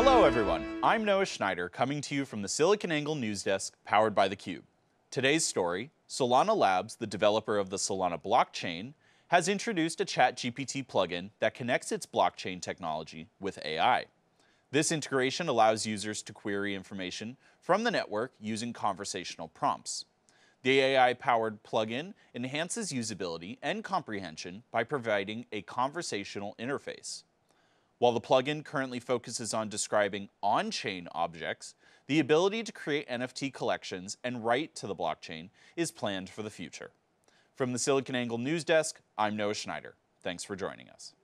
Hello everyone, I'm Noah Schneider coming to you from the SiliconANGLE News Desk powered by theCUBE. Today's story, Solana Labs, the developer of the Solana blockchain, has introduced a ChatGPT plugin that connects its blockchain technology with AI. This integration allows users to query information from the network using conversational prompts. The AI-powered plugin enhances usability and comprehension by providing a conversational interface. While the plugin currently focuses on describing on-chain objects, the ability to create NFT collections and write to the blockchain is planned for the future. From the SiliconANGLE News Desk, I'm Noah Schneider. Thanks for joining us.